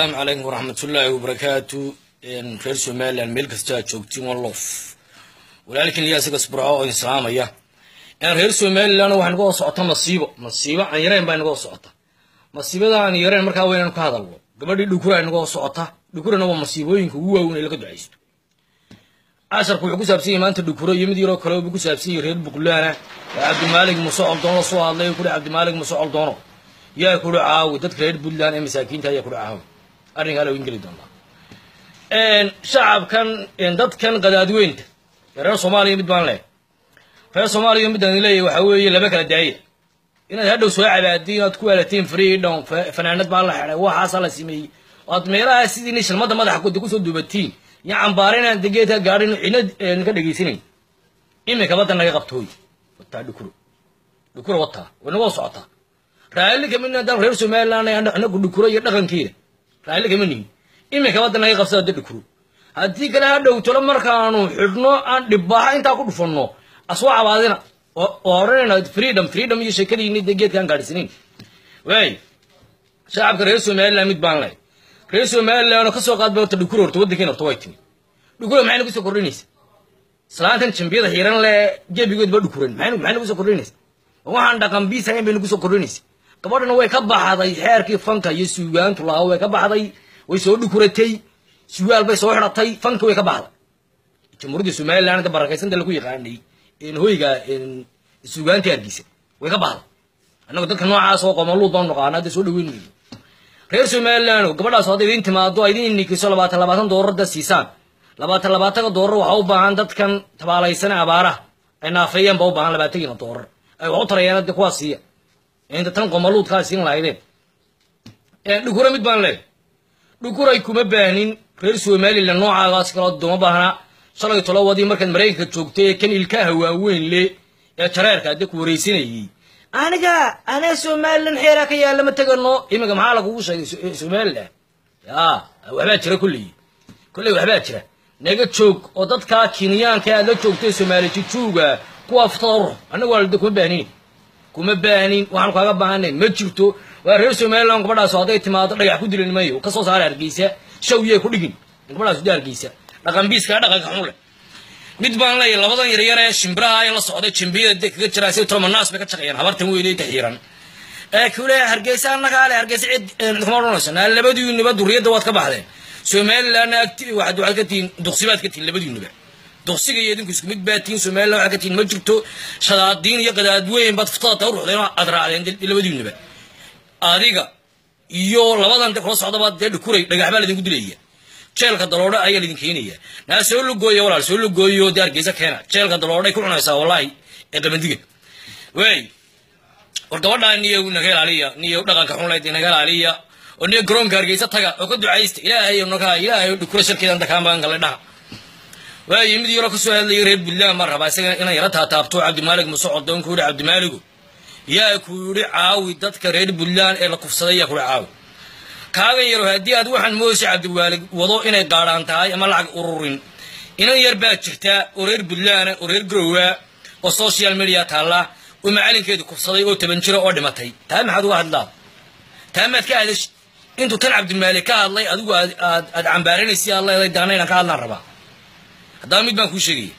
asalaamu calaykum waraxmatullaahi wabarakaatu reer somalilan meel kasta aad joogtiin one lof walaalkiin liyaasiga sburco oo islaamaya reer somalilan waxaa nagoo socota masiibo. Masiibo aan yareen baa nagoo socota. Masiibada aan yareen markaa waynaan ka hadalno. Gabadhii dhukura nagoo socota. Dhukurana waa masiibooyinka ugu waaweyn ee laga ducaysto. Casharku wuxuu ku saabsan yahay maanta dhukuro iyo mid yaroo kale buu ku saabsan yahay reer buqlaana cabdimaalig muse coldoono soo hadlay kuri cabdimaalig muse coldoono yaa kuri caawi dadka reer puntland ee masaakiinta ayaa kuri caawi arrinkaa la ingeli doonaa. Shacabkan dadkan qadaadweynta ee reer soomaaliya mid baan leehay reer soomaaliya midaan leeyahy waxaa weeye laba kala daaya inaad hadhow soo cabaadiin inaad ku waalatiin freedom fanaanad baa la xidhay waxaasaa la sameeyey oad meelaha sidii shilmada madaxa kuda ku soo duubatiin iyo cambaara inaan degeedka gaadhin cidna ka dhegaysanayn iminka badda naga qabtooy wataa dhukuro. Dhukuro wataa way nagoo socotaa raalli nihin haddaan reer somaliland anagu dhukuro iyo dhaqankeeda raalli kama nihin iminka badda naga qabsada da dhukuro haddii kale hadhow tolo markaanu xidhno aan dhibbaaxa intaa ku dhufanno. Asoo cabaadina. Oo odhanayna freedom freedom iyo sheekadiini dee geedkaan gaadhisanayn waay shacabka reer somaliland mid baan leh reer somaliland oo ka soo qaadba horta dhukuro horta waddankeena horta way timi. Dhukuro maxay nagu soo kordhinaysa? Islaantan jambiyada xiran le jebigood ba dhukuran maxay nagu soo kordhinaysa? Waxaan dhaqan biis ahayn bay nagu soo kordhinaysa gabadhana way ka baxday xeerkii fanka iyo suugaantu lahaa way ka baxday way soo dhukuratay sugaal bay soo xidhatay fanki way ka baxday. Jamhuuriyadda somaliland da barakaysanta lagu yaqaanay hoyga suugaantii hargeysa way ka baxday. Annagu dadka noocaas oo qomaluud baan naqaana hadda soo dhaweyn weyno reer somaliland gabadhaas hadda idin timaado idin nikiso labaatan labaatan doolar da siisaan. Labaatan labaatanka doolar waxaa u baahan dadkan tabaalaysan abaaraha ay naafeeyeen ba u baahan labaatankiina doolar ay wax u tarayaan de kuwaas siiya inta tan qomaluudkaa siin lahaydeen dhukura mid baan leehay dhukuray kuma baahnin reer somaliland noocaagaas kaloo duma baahna shalay tolo wadii markaad maraykanka joogtay ee kan ilkaha waaweyn le ee jareerka adde ku waraysanayay aniga anaa somalilan xeeraa ka yaalla ma tegano iminka maxaa lagugu sheegay somalilan ya waxbaa jira kulley kolley waxbaa jira naga joog oo dadkaa kinyaanka aad la joogtay soomaali jijuuga kuwa aftada urur annagu waalida kuma baahnin kuma baahnin waxaanu kaaga baahanay ma jirto? Waa reer somaliland gabadhaas hadday timaado dhagax ku dilan mayo. Ka soo saara hargeysa. Shawyee ku dhigin. Gabadhaas da hargeysa. Dhaqan biiska dhaqanka xun leh. Mid baan leeyahay labadan yaryar shimbiraha ee la socday jimbiyada kaga jiraa si bay ka shaqeeyaan. Habartan weynay ka xiiran. Ee kule hargeysa annagaa hargeysa cid kuma odhanayso naa labadiinuba duriyadda waad ka baxdeen somalilandna agti waxaad waxaad ka tihiin duqsi baad ka tihiin labadiinuba duqsiga iyo idinku isku mid baad tihiin somaliland waxaad ka tihiin ma jirto shadaadiin iyo qadaadweyn baad furtada ta u ruxdeen aad raacdeen labadiinuba adiga iyo labadan de kula socdaba dee dhukuray dhagax baa laydinku dilaya jeelka daloodhe ayaa laydin keenaya naa soo lugooya walaal soo lugooyo dee hargeysa keena jeelka daloodhay ku cunaysaa wallahi ee qabandiga waay war gabadhaa niyo naga ilaaliya niyo dhaqanka xunlayd naga ilaaliya oo niyo garoonka hargeysa taga oo ka ducaysta ilaahay naga ilaahay dhukura sharkeeda dakaan baan galay dhaha waayo mid yaroo ka soo hadlaya reer puntland ma rabaa isaga inaan yara taataabto cabdimaalig muse codoon ku yihi cabdimaaligu yaa ku yidhi caawi dadka reer puntland ee la kufsaday yaa ku yihi caawi. Kaagan yaro haddii aad waxaan moodaysa cabdiwaalig wado inay gaadhaan tahay ama lacag ururin inan yar baa jirta oo reer puntland oo reer garowa oo social media taalla oo macalinkeedu kufsaday oo toban jira oo dhimatay. Taa maxaad uga hadlaa? Taa maad ka hadasht intuu tan cabdimaalik ka hadlay adigu aad cambaaranaysi aad leedahay daana inaan ka hadlaan rabaa haddaba mid baan kuu sheegaya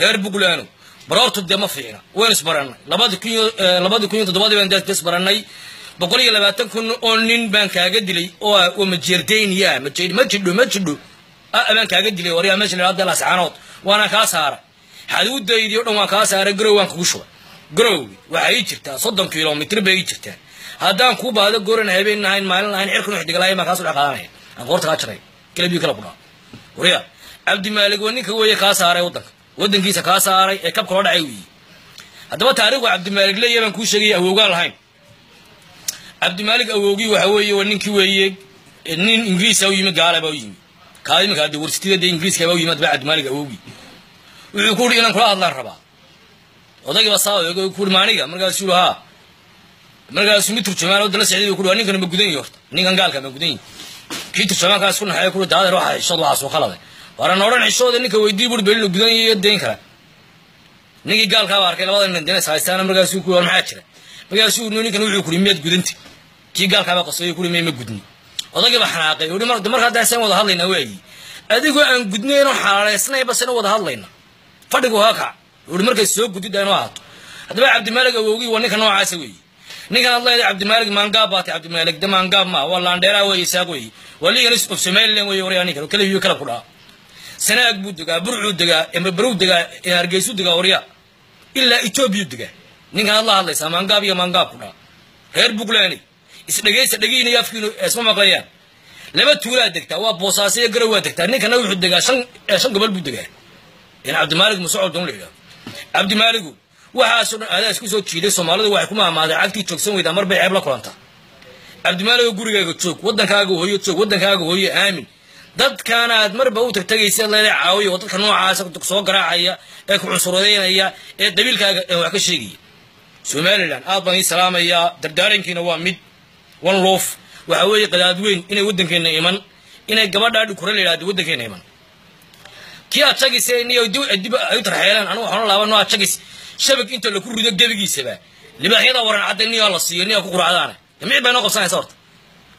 reer puntland baroortu dee ma fiicna waynu isbarannay labadi kun iyo toddobadii baan dee isbarannay boqol iyo labaatan kun oo nin baan kaaga dilay oo majeerdayniya ma jidho ma jidho baan kaaga dilay waryaa meesha la yidhahdo lascaanood waana kaa saara. Xaduudaydii o dhan waan kaa saaray garow waan kugu shubay garowgi waxay ii jirtaa soddon kilomitr bay jirtaa. Haddaan kuu baahdo goran habeen ahayn maalin ahayn cirkan wax degalaaya baan kaasoo dhex qaadanaya aan qoorta kaa jaray kalabiyo kala kudhaa waryaa cabdimaalig waa ninka weeye kaa saaray waddanka waddankiisa kaa saaray ee kabka loo dhacay weeye. Haddaba taariikhdu cabdimaalig leeya baan kuu sheegaya awoogaan lahayn. Cabdimaalig awoogi waxa weeye waa ninkii weeye nin ingiriisa u yimi gaala baa u yimi kaa iminka de warsitida dee ingiriiska baa u yimi adba cabdimaalig awoogi wuxuu ku uri inaan kula hadlaan rabaa. Odaygiiba saa ku uri maaniga markaasuu yidhi haa markaasuu mid turjumaan dala socday ku uri waa ninkan ma gudan yahi horta. Ninkan gaalka ma gudan yahi kii turjumaankaas ku naxay ku uri daadeer waxa xishood waxaas oo khaladay waran odhan xishooda ninka weydii buri beli gudan yahi dayn kara ninkii gaalkaaba arkay labada nin dina haystaana markaasuu ku war maxaa jira markaasuu ninkan wuxuu kuri miyaad gudanta kii gaalkaaba qasooy kuri may ma gudni odagiiba xanaaqay mar marka haddaa saan wada hadlayna waayi adigoo aan gudnaynoo xalaalaysnayba sina wada hadlayna fadhigu ha kac markay soo gudida inoo ahaato haddaba cabdimaalig awowgii waa ninka noocaasa weeye ninkan ad cabdimaalig maangaab cabdimaalig de maangaab maa waa laandheeraa weeye saaq weeye waa liigan of somaliland weeye waryaa ninkan kala hiyo kala ku dhaha sanaag buu degaa burcuu degaa barow degaa hargeysuu degaa waryaa ilaa etoobiyuu degaa. Ninkan ad la hadlaysaa maangaab iyo maangaab ku dhaha reer buntland isdhegaysa dhegiina iyo afkiinu isma maqlayaan. Laba tuulaa degtaa waa boosaaso iyo garow waa degtaa. Ninkana wuxuu degaa shan gobol buu degaa. In cabdimaalig musocol doon la yidhaho cabdimaaligu waxaasoo dhan aadaa isku soo jiiday soomaalidu waxay ku maamaaday cagtii joogsan weydaa mar bay ceeb la kulantaa cabdimaaligo gurigaaga joog waddankaaga hooyo joog waddankaaga hooyo aamin dadkaana aad marba u tagtagaysa leela caawiya oo dadka noocaasa soo garaacaya ee ku cunsurudaynaya ee qabiilkaaga wax ka sheegaya. Somalilan aad baan ii salaamayaa dardaarankiina waa mid one loof waxa weeye qadaad weyn inay waddankeenna iman inay gabadhaa dhukura la yidhahdo waddankeenna iman. Kii aad shagaysa niyo dib ay u tarxeelaan anigu waxaan laaba noo aad shagays shabag inta laku rido gebigiisaba libaaxyada waran cadday niyaa la siiyo niyaa ku quracdaana micid baa inoo qabsanaysa horta